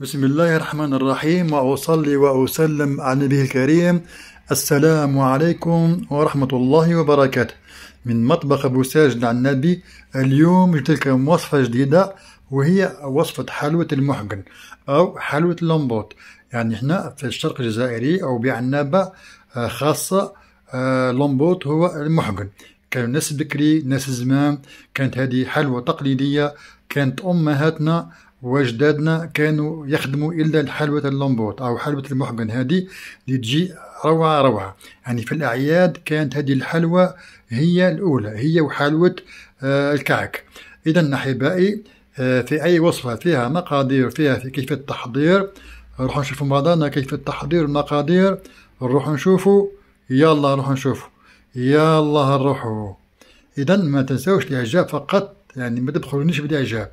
بسم الله الرحمن الرحيم وأصلي وأسلم على النبي الكريم السلام عليكم ورحمة الله وبركاته من مطبخ أبو ساجد على النبي اليوم جبت لكم وصفة جديدة وهي وصفة حلوة المحقن أو حلوة اللمبوت يعني إحنا في الشرق الجزائري أو بعنابة خاصة لمبوت هو المحقن كانوا ناس بكري ناس زمان كانت هذه حلوة تقليدية كانت أمهاتنا وأجدادنا كانوا يخدموا إلا حلوة اللمبوت أو حلوة المحقن. هذه اللي تجي روعة روعة. يعني في الأعياد كانت هذه الحلوة هي الأولى هي وحلوة آه الكعك. إذا أحبائي آه في أي وصفة فيها مقادير فيها في كيف التحضير نروح نشوفوا بعضنا كيف التحضير المقادير نروح نشوفوا يلا نروح نشوفوا. يلا نروحوا إذا ما تنسوش الإعجاب فقط يعني ما تدخلونيش بالإعجاب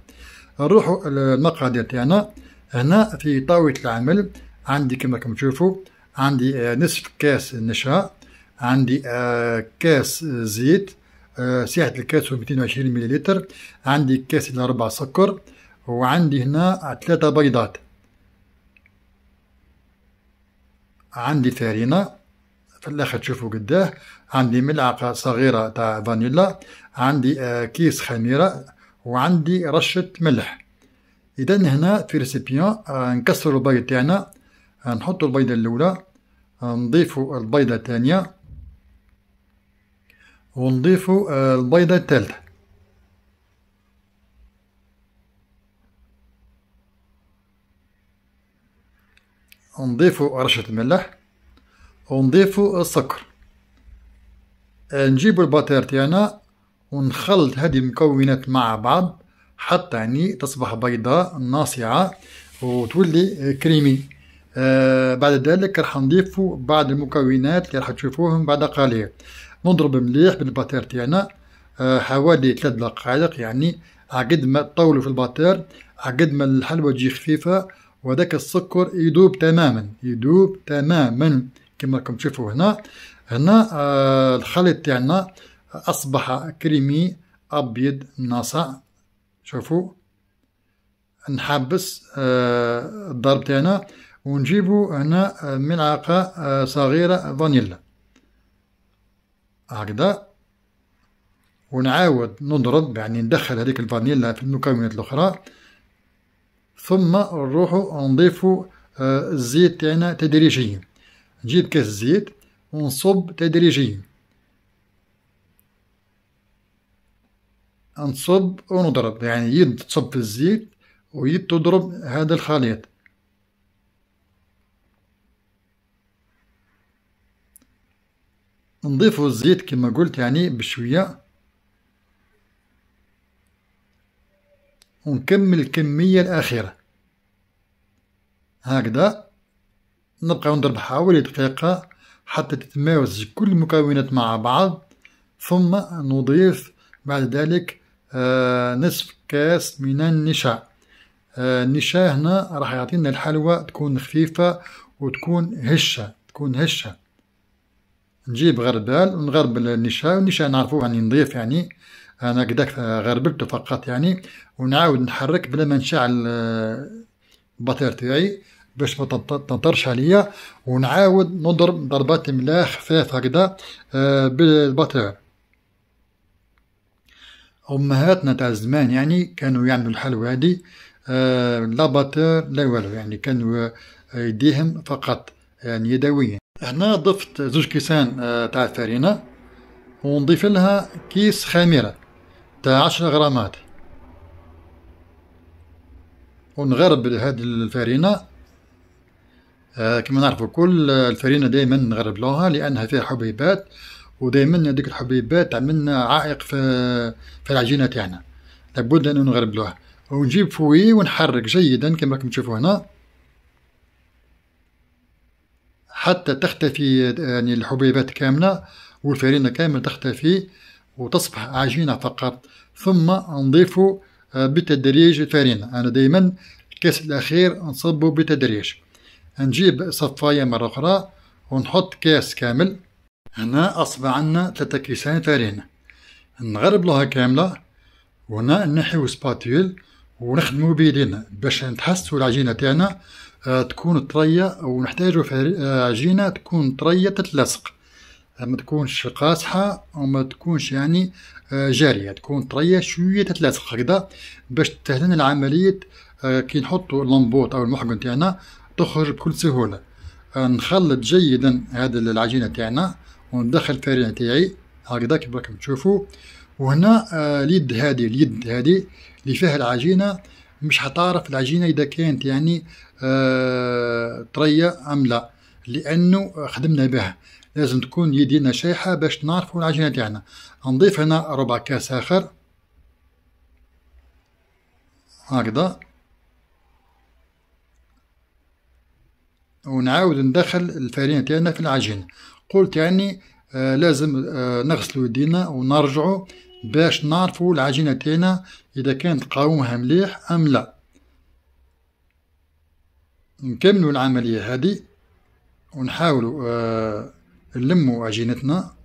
نروحوا المقادير تاعنا هنا في طاولة العمل. عندي كما راكم تشوفوا عندي آه، نصف كاس نشا عندي آه، كاس زيت آه، سعة الكاس هو 220 مليلتر عندي كاس إلى ربع سكر وعندي هنا ثلاثة بيضات. عندي فارينة في الآخر تشوفوا قداه. عندي ملعقة صغيرة تاع فانيلا عندي كيس خميرة وعندي رشة ملح. إذا هنا في ريسيبيون آه، نكسر البيض تاعنا آه، نحط البيضة الأولى آه، نضيف البيضة الثانية ونضيف البيضة الثالثة. نضيف رشة ملح ونضيف السكر. نجيب الباتير تاعنا ونخلط هذه المكونات مع بعض حتى يعني تصبح بيضاء ناصعة وتولي كريمي. آه بعد ذلك راح نضيف بعض المكونات اللي راح تشوفوهم بعد قليل. نضرب مليح بالباتير تاعنا آه حوالي ثلاث دقائق يعني عقد ما تطولوا في الباتير عقد ما الحلوى تجي خفيفة وذاك السكر يذوب تماما يذوب تماما كما راكم تشوفوا هنا. هنا آه الخليط تاعنا أصبح كريمي أبيض ناصع. شوفوا. نحبس آه، الضرب تاعنا. ونجيبو هنا آه، ملعقة آه، صغيرة فانيلا. هكذا. ونعاود نضرب يعني ندخل هذيك الفانيلا في المكونات الأخرى. ثم نروحو نضيفو الزيت تاعنا تدريجيا. نجيب كاس زيت ونصب تدريجيا. نصب ونضرب يعني يد تصب في الزيت ويد تضرب هذا الخليط. نضيف الزيت كما قلت يعني بشوية. ونكمل الكمية الأخيرة. هكذا نبقى نضرب حوالي دقيقة حتى تتماوز كل المكونات مع بعض ثم نضيف بعد ذلك نصف كاس من النشا. آه، النشا هنا راح يعطينا الحلوى تكون خفيفة وتكون هشة تكون هشة. نجيب غربال ونغربل النشا والنشا نعرفوه يعني نضيف يعني. أنا قداك غربلته فقط يعني. ونعاود نحرك بلا ما نشعل آه، البطير تاعي باش ما تنطرش عليا. ونعاود نضرب ضربات ملاح خفاف هكذا بالبطير أمهاتنا تاع زمان يعني كانوا يعملوا الحلوى هذه آه لا باتور لا والو يعني كانوا يديهم فقط يعني يدويا. هنا ضفت زوج كيسان آه تاع الفرينة ونضيف لها كيس خميرة تاع عشرة غرامات. ونغرب هذه الفرينة آه كما نعرفوا كل الفرينة دائما نغرب لها لأنها فيها حبيبات. ودائما هذيك الحبيبات عملنا عائق في في العجينة تاعنا. لابد أن نغربلوها. ونجيب فوي ونحرك جيدا كما راكم تشوفوا هنا. حتى تختفي يعني الحبيبات كاملة والفرينة كاملة تختفي وتصبح عجينة فقط. ثم نضيف بالتدريج الفرينة. أنا دائما الكاس الأخير نصبه بالتدريج نجيب صفاية مرة أخرى ونحط كاس كامل. هنا أصبح عندنا ثلاثة كيسان فرينة نغرب لها كاملة وهنا نحيو سباتيول ونخدمو بيدينا باش نتحسو العجينة تاعنا آه، تكون طرية ونحتاجو آه، عجينة تكون طرية تتلصق. ما تكونش قاصحة وما تكونش يعني جارية. تكون طرية شوية تتلصق هكذا باش تهلنا العملية كي نحطو اللمبوط أو المحقن تاعنا تخرج بكل سهولة. نخلط جيدا هذه العجينة تاعنا. وندخل الفرينة تاعي. هكذا كيف راكم تشوفوا وهنا آه اليد هذه اليد هذه اللي فيها العجينة. مش حتعرف العجينة إذا كانت يعني آه طرية أم لا. لأنه خدمنا بها. لازم تكون يدينا شايحة باش نعرفوا العجينة تاعنا. نضيف هنا ربع كاس آخر. هكذا. ونعاود ندخل الفرينة تاعنا في العجينة. قلت يعني آه لازم آه نغسلو يدينا ونرجعو باش نعرفو العجينة تاعنا إذا كانت قاومها مليح أم لا. نكملو العملية هذه ونحاولو آه نلمو عجينتنا.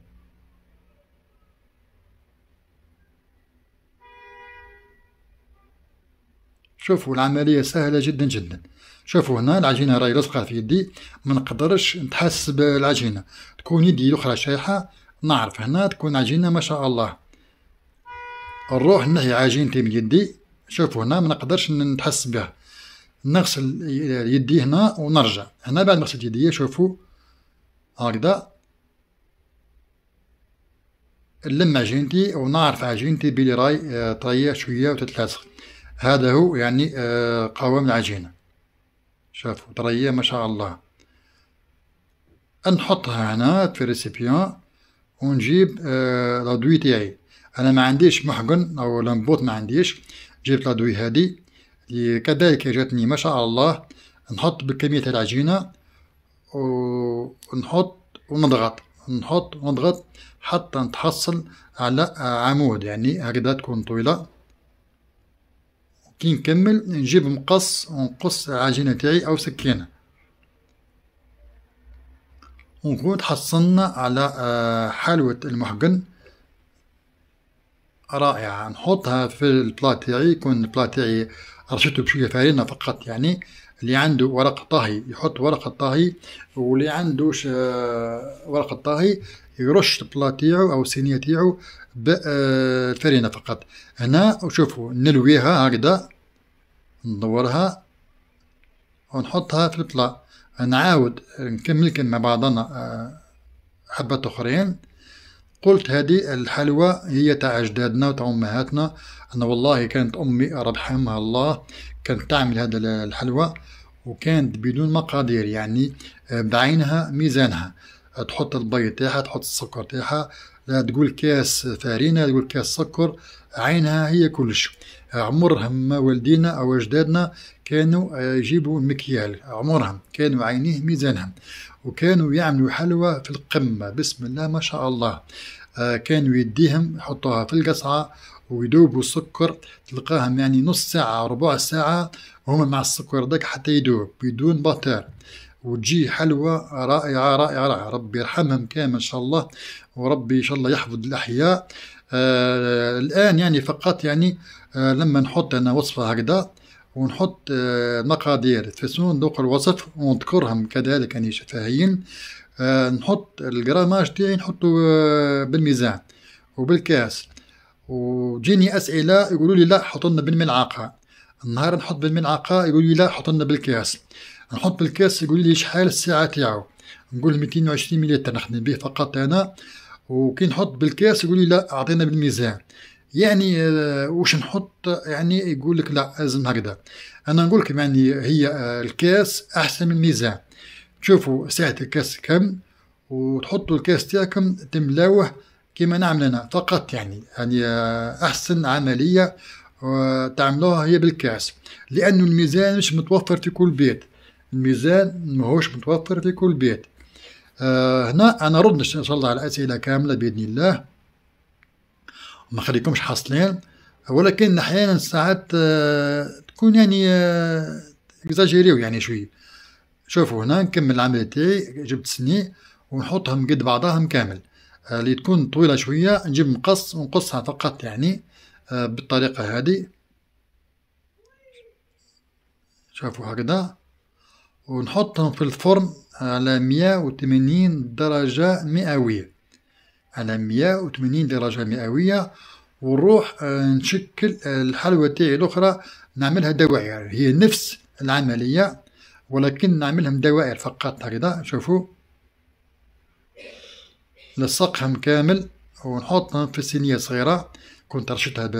شوفوا العملية سهلة جدا جدا. شوفوا هنا العجينة راهي لصقة في يدي ما نقدرش نتحس بالعجينة. تكون يدي الأخرى شايحة نعرف هنا تكون عجينة ما شاء الله. نروح نحي عجينتي من يدي. شوفوا هنا ما نقدرش نتحس بها نغسل يدي هنا ونرجع. هنا بعد ما غسلت يدي شوفوا. هكذا. نلم عجينتي ونعرف عجينتي بلي راي آه، طرية شوية وتتلاصق هذا هو يعني آه، قوام العجينة. شوفوا طرية ما شاء الله. نحطها هنا في ريسيبيون ونجيب آه لادوي تاعي. أنا ما عنديش محقن أو لمبوط ما عنديش. جبت لادوي هذه اللي كذلك جاتني ما شاء الله. نحط بكمية العجينة ونحط ونضغط. نحط ونضغط حتى نتحصل على عمود. يعني هكذا تكون طويلة. كي نكمل نجيب مقص ونقص العجينة تاعي أو سكينة. ونكون تحصلنا على آه، حلوة المحقن رائعة. نحطها في البلا تاعي يكون البلا تاعي رشته بشوية فارينة فقط يعني. اللي عنده ورقة طهي يحط ورقة طهي واللي عندوش آه، ورقة طهي يرش البلا تاعو أو الصينية تاعو آه، فقط. هنا وشوفوا نلويها هكذا ندورها ونحطها في البلا نعاود نكمل مع بعضنا آه، حبات أخرين. قلت هذه الحلوى هي تاع أجدادنا وتاع أمهاتنا. أنا والله كانت أمي رحمها الله كانت تعمل هذا الحلوى وكانت بدون مقادير يعني آه، بعينها ميزانها. تحط البيض تاعها تحط السكر تاعها لا تقول كاس فارينة تقول كاس سكر. عينها هي كلش. عمرهم والدينا أو أجدادنا كانوا يجيبوا المكيال. عمرهم كانوا عينيه ميزانهم. وكانوا يعملوا حلوى في القمة. بسم الله ما شاء الله. آه، كانوا يديهم يحطوها في القصعة ويدوبوا السكر. تلقاهم يعني نص ساعة ربع ساعة وهم مع السكر داك حتى يدوب. بدون بطار وتجي حلوى رائعة رائعة رائعة. ربي يرحمهم كامل إن شاء الله. وربي إن شاء الله يحفظ الأحياء. آه الآن يعني فقط يعني آه لما نحط أنا وصفة هكذا ونحط آه مقادير. في صندوق الوصف ونذكرهم كذلك يعني شفاهيين نحط الجراماج تاعي نحطه بالميزان وبالكاس. وجيني أسئلة يقولوا لي لا حط لنا بالملعقة. النهار نحط بالملعقة يقولوا لي لا حط لنا بالكاس. نحط بالكاس يقول لي شحال الساعة تاعو. نقول 220 مليلتر نخدم به فقط أنا. وكي نحط بالكاس يقول لي لا أعطينا بالميزان. يعني آه، واش نحط؟ يعني يقول لك لا لازم هكذا. أنا نقول لكم يعني هي آه، الكاس أحسن من الميزان. تشوفوا سعه الكاس كم وتحطوا الكاس تاعكم تملاوه كما نعمل أنا. فقط يعني يعني آه، أحسن عملية تعملوها هي بالكاس. لأنه الميزان مش متوفر في كل بيت. الميزان ماهوش متوفر في كل بيت. آه هنا أنا رد إن شاء الله على الأسئلة كاملة بإذن الله. ما خليكمش حاصلين. ولكن أحيانا ساعات آه تكون يعني آه يعني شوي شوفوا هنا نكمل العمل تاعي. جبت سني ونحطهم قد بعضهم كامل. آه اللي تكون طويلة شوية نجيب مقص ونقصها فقط يعني آه بالطريقة هذه. شوفوا هكذا. ونحطهم في الفرن على مية وثمانين درجة مئوية. على مية وثمانين درجة مئوية ونروح آه، نشكل الحلوى تاعي الأخرى نعملها دوائر. هي نفس العملية ولكن نعملهم دوائر فقط. هكذا شوفوا. نلصقهم كامل ونحطهم في صينية صغيرة. كنت رشتها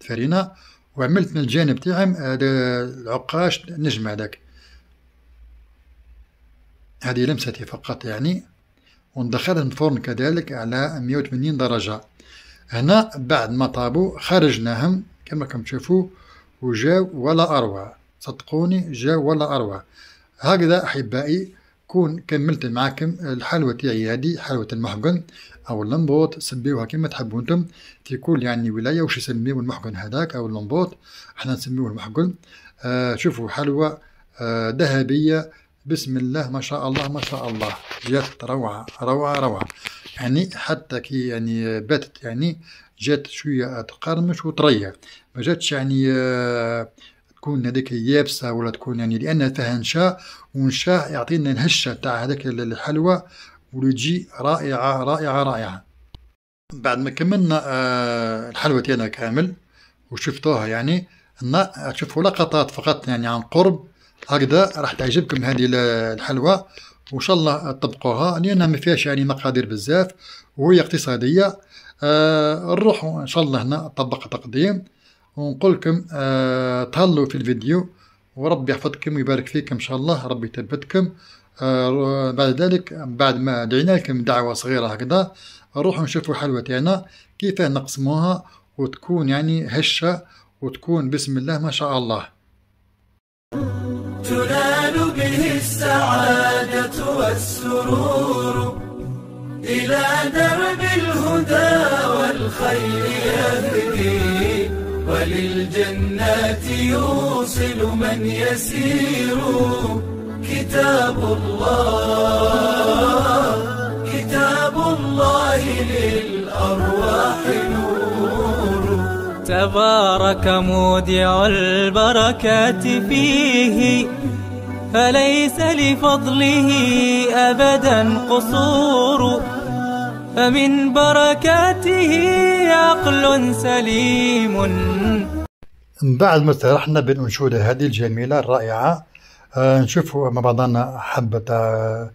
بفرينة وعملت من الجانب تاعهم العقاش نجم هذاك. هذه لمستي فقط يعني. وندخلهم الفرن كذلك على 180 درجة. هنا بعد ما طابوا خرجناهم كما راكم تشوفوا وجاو ولا أروع صدقوني جاو ولا أروع هكذا أحبائي كون كملت معكم الحلوى تاعي هذه حلوى المحقن أو اللمبوط. سميوها كما تحبوا أنتم. في كل يعني ولاية وش يسميو المحقن هذاك أو اللمبوط؟ إحنا نسميوه المحقن. آه شوفوا حلوى آه ذهبية بسم الله ما شاء الله ما شاء الله. جات روعة روعة روعة. يعني حتى كي يعني باتت يعني جات شوية تقرمش وطرية ما جاتش يعني آه تكون هذيك يابسة ولا تكون يعني لأن فيها نشاء ونشاء يعطينا الهشة تاع هذاك الحلوى ويجي رائعة رائعة رائعة. بعد ما كملنا آه الحلوى تاعنا كامل وشفتوها يعني شوفوا لقطات فقط يعني عن قرب. هكذا راح تعجبكم هذه الحلوى وإن شاء الله تطبقوها لأنها ما فيهاش يعني مقادير بزاف وهي اقتصادية. آه نروحوا إن شاء الله هنا طبق تقديم ونقول لكم آه تهلوا في الفيديو وربي يحفظكم ويبارك فيكم إن شاء الله ربي يثبتكم. آه بعد ذلك بعد ما دعينا لكم دعوة صغيرة هكذا نروحوا نشوفوا حلوة تاعنا كيف نقسموها وتكون يعني هشة وتكون بسم الله ما شاء الله. تنال به السعادة والسرور إلى درب الهدى والخير يهدي وللجنات يوصل من يسير كتاب الله كتاب الله للأرواح نور. تبارك مودع البركات فيه فليس لفضله أبدا قصور. فمن بركاته عقل سليم. بعد ما استرحنا بالأنشودة هذه الجميلة الرائعة آه نشوفوا مع بعضنا حبة آه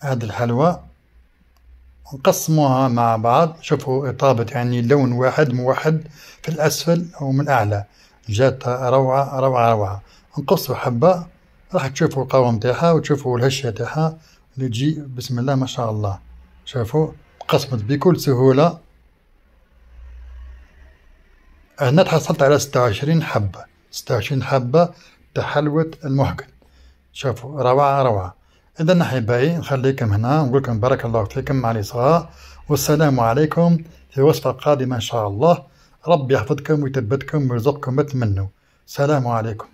هذه الحلوى. نقسموها مع بعض. شوفوا إطابة يعني لون واحد موحد في الأسفل ومن الأعلى. جات روعة روعة روعة. نقصوا حبة راح تشوفوا القوام تاعها وتشوفوا الهشة تاعها. اللي تجي بسم الله ما شاء الله. شوفوا قسمت بكل سهولة. هنا تحصلت على ستة وعشرين حبة. ستة وعشرين حبة تحلوة المحقن. شوفوا روعة روعة. إذا أحبائي نخليكم هنا ونقول لكم بارك الله فيكم مع الإصغاء والسلام عليكم في وصفة قادمة إن شاء الله. ربي يحفظكم ويثبتكم ويرزقكم ما تمنوا السلام عليكم.